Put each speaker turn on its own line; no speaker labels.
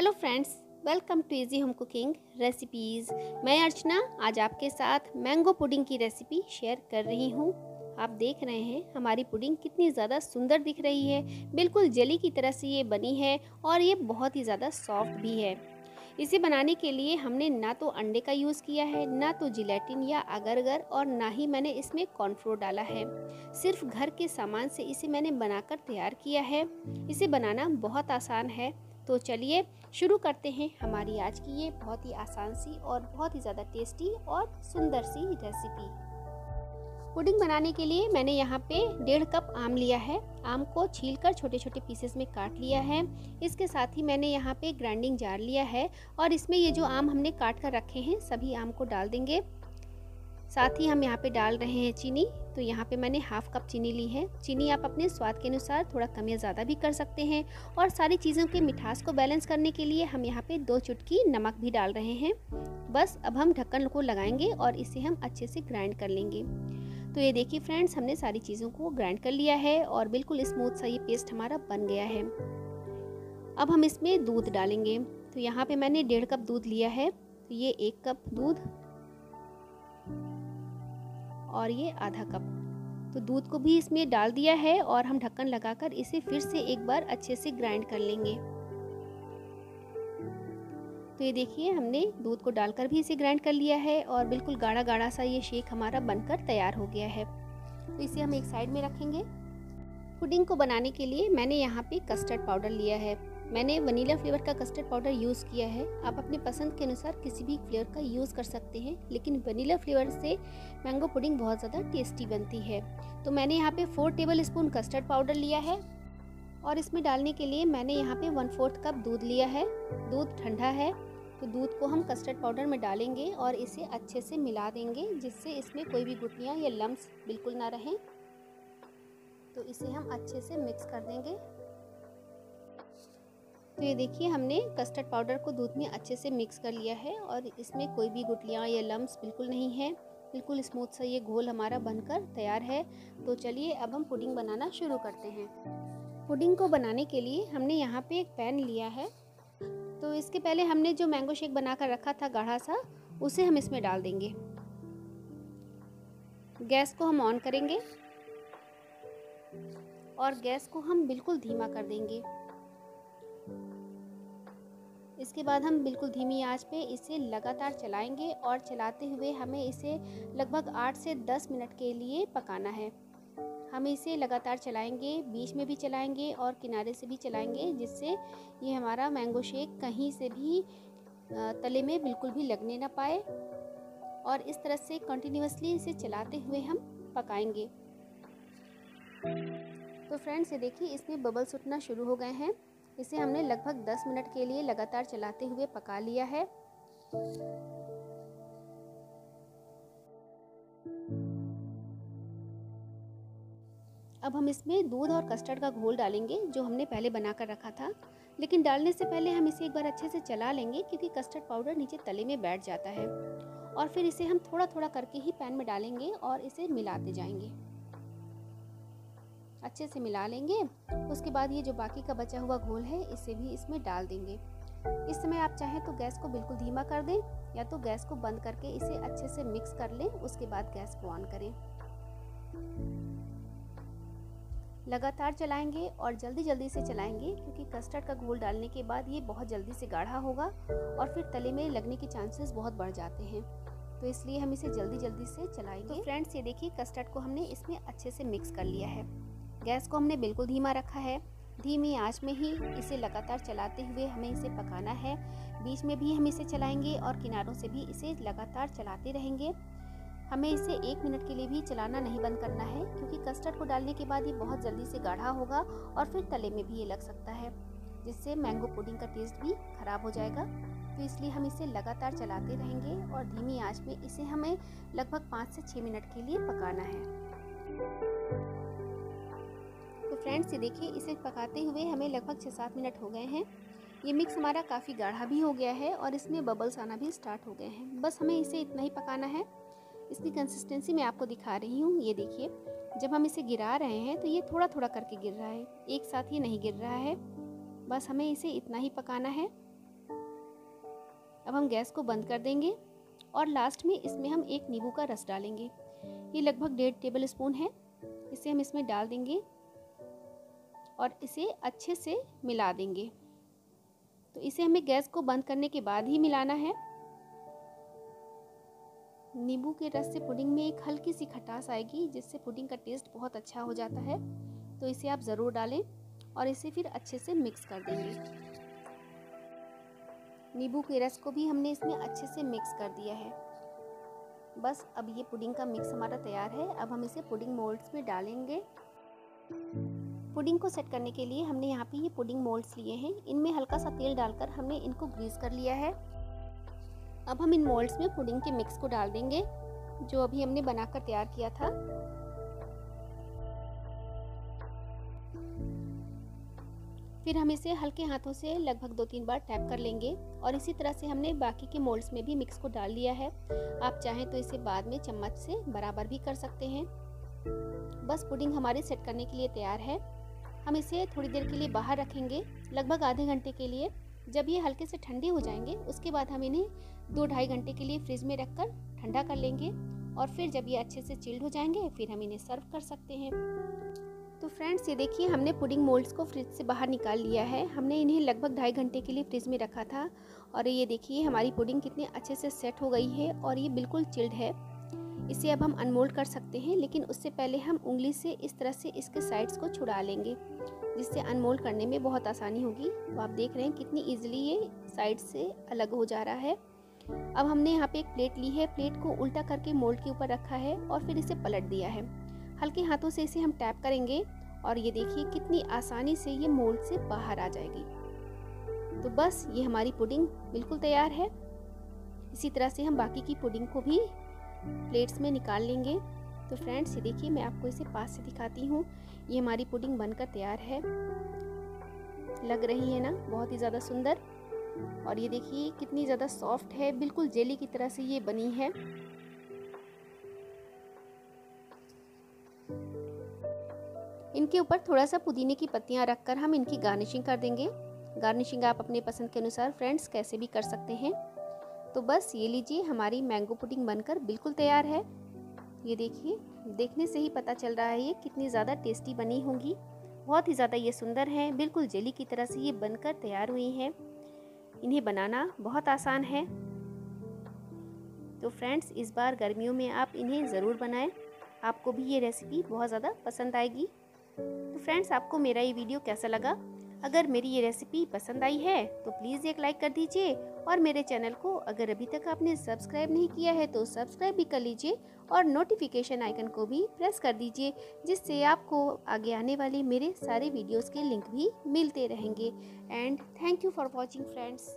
Hello friends welcome to easy home cooking recipes मैं अर्चना, आज आपके साथ मैंगो पुडिंग की रेसिपी शेयर कर रही हूँ। आप देख रहे हैं, हमारी पुडिंग कितनी ज़्यादा सुंदर दिख रही है। बिल्कुल जली की तरह से ये बनी है और ये बहुत ही ज़्यादा सॉफ्ट भी है। इसे बनाने के लिए हमने ना तो अंडे का यूज़ किया है, ना तो जिलेटिन या अगर अगर और ना ही मैंने इसमें कॉर्नफ्लोर डाला है। सिर्फ़ घर के सामान से इसे मैंने बनाकर तैयार किया है। इसे बनाना बहुत आसान है। तो चलिए शुरू करते हैं हमारी आज की ये बहुत ही आसान सी और बहुत ही ज़्यादा टेस्टी और सुंदर सी रेसिपी। पुडिंग बनाने के लिए मैंने यहाँ पे डेढ़ कप आम लिया है। आम को छीलकर छोटे छोटे पीसेस में काट लिया है। इसके साथ ही मैंने यहाँ पे ग्राइंडिंग जार लिया है और इसमें ये जो आम हमने काट कर रखे हैं, सभी आम को डाल देंगे। साथ ही हम यहाँ पे डाल रहे हैं चीनी तो यहाँ पे मैंने हाफ़ कप चीनी ली है। चीनी आप अपने स्वाद के अनुसार थोड़ा कम या ज़्यादा भी कर सकते हैं और सारी चीज़ों के मिठास को बैलेंस करने के लिए हम यहाँ पे दो चुटकी नमक भी डाल रहे हैं। बस अब हम ढक्कन को लगाएँगे और इसे हम अच्छे से ग्राइंड कर लेंगे। तो ये देखिए फ्रेंड्स, हमने सारी चीज़ों को ग्राइंड कर लिया है और बिल्कुल स्मूथ सा ये पेस्ट हमारा बन गया है। अब हम इसमें दूध डालेंगे। तो यहाँ पे मैंने डेढ़ कप दूध लिया है। तो ये एक कप दूध और ये आधा कप। तो दूध को भी इसमें डाल दिया है और हम ढक्कन लगाकर इसे फिर से एक बार अच्छे से ग्राइंड कर लेंगे। तो ये देखिए, हमने दूध को डालकर भी इसे ग्राइंड कर लिया है और बिल्कुल गाढ़ा गाढ़ा सा ये शेक हमारा बनकर तैयार हो गया है। तो इसे हम एक साइड में रखेंगे। पुडिंग को बनाने के लिए मैंने यहाँ पे कस्टर्ड पाउडर लिया है। मैंने वनीला फ्लेवर का कस्टर्ड पाउडर यूज़ किया है। आप अपने पसंद के अनुसार किसी भी फ्लेवर का यूज़ कर सकते हैं, लेकिन वनीला फ्लेवर से मैंगो पुडिंग बहुत ज़्यादा टेस्टी बनती है। तो मैंने यहाँ पे four tablespoon custard powder लिया है और इसमें डालने के लिए मैंने यहाँ पे वन फोर्थ कप दूध लिया है। दूध ठंडा है तो दूध को हम कस्टर्ड पाउडर में डालेंगे और इसे अच्छे से मिला देंगे, जिससे इसमें कोई भी गुटियाँ या लम्ब बिल्कुल ना रहें। तो इसे हम अच्छे से मिक्स कर देंगे। तो ये देखिए, हमने कस्टर्ड पाउडर को दूध में अच्छे से मिक्स कर लिया है और इसमें कोई भी गुटलियाँ या लम्ब बिल्कुल नहीं है। बिल्कुल स्मूथ सा ये घोल हमारा बनकर तैयार है। तो चलिए, अब हम पुडिंग बनाना शुरू करते हैं। पुडिंग को बनाने के लिए हमने यहाँ पे एक पैन लिया है। तो इसके पहले हमने जो मैंगो शेक बना कर रखा था गाढ़ा सा, उसे हम इसमें डाल देंगे। गैस को हम ऑन करेंगे और गैस को हम बिल्कुल धीमा कर देंगे। इसके बाद हम बिल्कुल धीमी आँच पे इसे लगातार चलाएँगे और चलाते हुए हमें इसे लगभग आठ से दस मिनट के लिए पकाना है। हम इसे लगातार चलाएँगे, बीच में भी चलाएँगे और किनारे से भी चलाएँगे, जिससे ये हमारा मैंगो शेक कहीं से भी तले में बिल्कुल भी लगने ना पाए। और इस तरह से कंटिन्यूसली इसे चलाते हुए हम पकाएँगे। तो फ्रेंड्स ये देखिए, इसमें बबल्स उठना शुरू हो गए हैं। इसे हमने लगभग 10 मिनट के लिए लगातार चलाते हुए पका लिया है। अब हम इसमें दूध और कस्टर्ड का घोल डालेंगे, जो हमने पहले बनाकर रखा था। लेकिन डालने से पहले हम इसे एक बार अच्छे से चला लेंगे, क्योंकि कस्टर्ड पाउडर नीचे तले में बैठ जाता है। और फिर इसे हम थोड़ा थोड़ा करके ही पैन में डालेंगे और इसे मिलाते जाएँगे। अच्छे से मिला लेंगे। उसके बाद ये जो बाकी का बचा हुआ घोल है, इसे भी इसमें डाल देंगे। इस समय आप चाहें तो गैस को बिल्कुल धीमा कर दें, या तो गैस को बंद करके इसे अच्छे से मिक्स कर लें, उसके बाद गैस को ऑन करें। लगातार चलाएँगे और जल्दी जल्दी से चलाएँगे, क्योंकि कस्टर्ड का घोल डालने के बाद ये बहुत जल्दी से गाढ़ा होगा और फिर तले में लगने के चांसेस बहुत बढ़ जाते हैं। तो इसलिए हम इसे जल्दी जल्दी से चलाएँगे। तो फ्रेंड्स, ये देखिए कस्टर्ड को हमने इसमें अच्छे से मिक्स कर लिया है। गैस को हमने बिल्कुल धीमा रखा है। धीमी आँच में ही इसे लगातार चलाते हुए हमें इसे पकाना है। बीच में भी हम इसे चलाएँगे और किनारों से भी इसे लगातार चलाते रहेंगे। हमें इसे एक मिनट के लिए भी चलाना नहीं बंद करना है, क्योंकि कस्टर्ड को डालने के बाद ये बहुत जल्दी से गाढ़ा होगा और फिर तले में भी ये लग सकता है, जिससे मैंगो पुडिंग का टेस्ट भी खराब हो जाएगा। तो इसलिए हम इसे लगातार चलाते रहेंगे और धीमी आँच में इसे हमें लगभग पाँच से छः मिनट के लिए पकाना है। फ्रेंड्स, ये देखिए, इसे पकाते हुए हमें लगभग छः सात मिनट हो गए हैं। ये मिक्स हमारा काफ़ी गाढ़ा भी हो गया है और इसमें बबल्स आना भी स्टार्ट हो गए हैं। बस हमें इसे इतना ही पकाना है। इसकी कंसिस्टेंसी मैं आपको दिखा रही हूँ। ये देखिए, जब हम इसे गिरा रहे हैं तो ये थोड़ा थोड़ा करके गिर रहा है। एक साथ ये नहीं गिर रहा है। बस हमें इसे इतना ही पकाना है। अब हम गैस को बंद कर देंगे और लास्ट में इसमें हम एक नींबू का रस डालेंगे। ये लगभग डेढ़ टेबल स्पून है। इसे हम इसमें डाल देंगे। और इसे अच्छे से मिला देंगे। तो इसे हमें गैस को बंद करने के बाद ही मिलाना है। नींबू के रस से पुडिंग में एक हल्की सी खटास आएगी, जिससे पुडिंग का टेस्ट बहुत अच्छा हो जाता है। तो इसे आप ज़रूर डालें और इसे फिर अच्छे से मिक्स कर देंगे। नींबू के रस को भी हमने इसमें अच्छे से मिक्स कर दिया है। बस अब ये पुडिंग का मिक्स हमारा तैयार है। अब हम इसे पुडिंग मोल्ड्स में डालेंगे। पुडिंग को सेट करने के लिए हमने यहाँ पे ये पुडिंग मोल्ड्स लिए हैं। इनमें हल्का सा तेल डालकर हमने इनको ग्रीस कर लिया है। अब हम इन मोल्ड्स में पुडिंग के मिक्स को डाल देंगे, जो अभी हमने बनाकर तैयार किया था। फिर हम इसे हल्के हाथों से लगभग दो तीन बार टैप कर लेंगे और इसी तरह से हमने बाकी के मोल्ड्स में भी मिक्स को डाल लिया है। आप चाहें तो इसे बाद में चम्मच से बराबर भी कर सकते हैं। बस पुडिंग हमारी सेट करने के लिए तैयार है। हम इसे थोड़ी देर के लिए बाहर रखेंगे, लगभग आधे घंटे के लिए। जब ये हल्के से ठंडे हो जाएँगे, उसके बाद हम इन्हें दो ढाई घंटे के लिए फ्रिज में रखकर ठंडा कर लेंगे और फिर जब ये अच्छे से चिल्ड हो जाएँगे, फिर हम इन्हें सर्व कर सकते हैं। तो फ्रेंड्स, ये देखिए, हमने पुडिंग मोल्ड्स को फ्रिज से बाहर निकाल लिया है। हमने इन्हें लगभग ढाई घंटे के लिए फ्रिज में रखा था और ये देखिए, हमारी पुडिंग कितने अच्छे से सेट हो गई है और ये बिल्कुल चिल्ड है। इसे अब हम अनमोल्ड कर सकते हैं, लेकिन उससे पहले हम उंगली से इस तरह से इसके साइड्स को छुड़ा लेंगे, जिससे अनमोल्ड करने में बहुत आसानी होगी। तो आप देख रहे हैं कितनी ईजिली ये साइड से अलग हो जा रहा है। अब हमने यहाँ पे एक प्लेट ली है। प्लेट को उल्टा करके मोल्ड के ऊपर रखा है और फिर इसे पलट दिया है। हल्के हाथों से इसे हम टैप करेंगे और ये देखिए कितनी आसानी से ये मोल्ड से बाहर आ जाएगी। तो बस ये हमारी पुडिंग बिल्कुल तैयार है। इसी तरह से हम बाकी की पुडिंग को भी प्लेट्स में निकाल लेंगे। तो फ्रेंड्स, ये देखिए, मैं आपको इसे पास से दिखाती हूँ। ये हमारी पुडिंग बनकर तैयार है। लग रही है ना? बहुत ही ज़्यादा सुंदर। और ये देखिए, कितनी ज़्यादा सॉफ्ट है। बिल्कुल जेली की तरह से ये बनी है। इनके ऊपर थोड़ा सा पुदीने की पत्तियाँ रखकर हम इनकी गार्निशिंग कर देंगे। गार्निशिंग आप अपने पसंद के अनुसार, फ्रेंड्स, कैसे भी कर सकते हैं। तो बस ये लीजिए, हमारी मैंगो पुडिंग बनकर बिल्कुल तैयार है। ये देखिए, देखने से ही पता चल रहा है ये कितनी ज़्यादा टेस्टी बनी होंगी। बहुत ही ज़्यादा ये सुंदर हैं, बिल्कुल जेली की तरह से ये बनकर तैयार हुई हैं। इन्हें बनाना बहुत आसान है। तो फ्रेंड्स इस बार गर्मियों में आप इन्हें ज़रूर बनाएँ। आपको भी ये रेसिपी बहुत ज़्यादा पसंद आएगी। तो फ्रेंड्स आपको मेरा ये वीडियो कैसा लगा? अगर मेरी ये रेसिपी पसंद आई है तो प्लीज़ एक लाइक कर दीजिए और मेरे चैनल को अगर अभी तक आपने सब्सक्राइब नहीं किया है तो सब्सक्राइब भी कर लीजिए और नोटिफिकेशन आइकन को भी प्रेस कर दीजिए, जिससे आपको आगे आने वाले मेरे सारे वीडियोस के लिंक भी मिलते रहेंगे। And thank you for watching friends